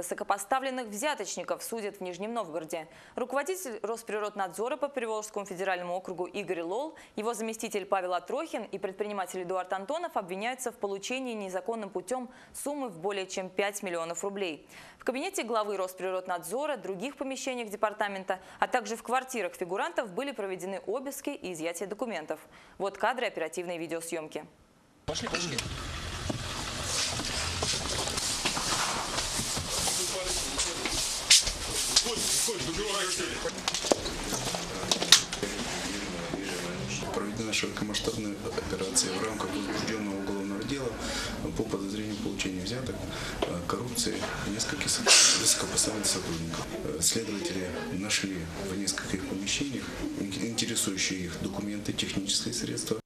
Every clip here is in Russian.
высокопоставленных взяточников судят в Нижнем Новгороде. Руководитель Росприроднадзора по Приволжскому федеральному округу Игорь Лол, его заместитель Павел Атрохин и предприниматель Эдуард Антонов обвиняются в получении незаконным путем суммы в более чем 5 миллионов рублей. В кабинете главы Росприроднадзора, других помещениях департамента, а также в квартирах фигурантов были проведены обыски и изъятие документов. Вот кадры оперативной видеосъемки. Пошли, пошли. Проведена широкомасштабная операция в рамках возбужденного уголовного дела по подозрению в получении взяток, э, коррупции нескольких со- высокопоставленных сотрудников. Э, Следователи нашли в нескольких помещениях ин- интересующие их документы, технические средства,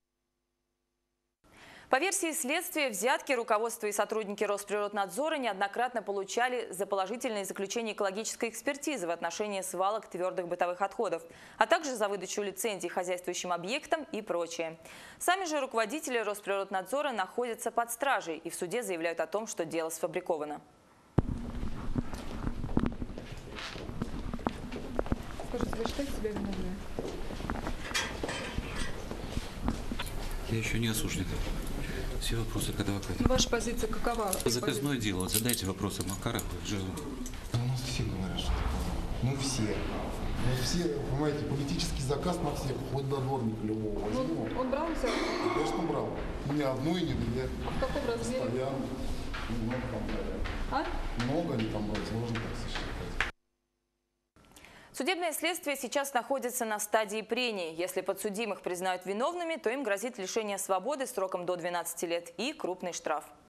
По версии следствия, взятки руководство и сотрудники Росприроднадзора неоднократно получали за положительные заключения экологической экспертизы в отношении свалок твердых бытовых отходов, а также за выдачу лицензий хозяйствующим объектам и прочее. Сами же руководители Росприроднадзора находятся под стражей и в суде заявляют о том, что дело сфабриковано. Скажите, вы считаете себя виновной? Я еще не осужден. Все вопросы к адвокату. Ваша позиция какова? Заказное дело. Задайте вопросы Макарову. Жирнову. Да у нас все говорят, что такое. Ну все. Ну все, понимаете, политический заказ на всех, хоть до дворника любого возьму. Он, он брал у себя Конечно, брал. Ни одну и не две. в каком размере? Постоянно. Много там брали. А? Много они там брали, сложно так сосчитать. Судебное следствие сейчас находится на стадии прений. Если подсудимых признают виновными, то им грозит лишение свободы сроком до 12 лет и крупный штраф.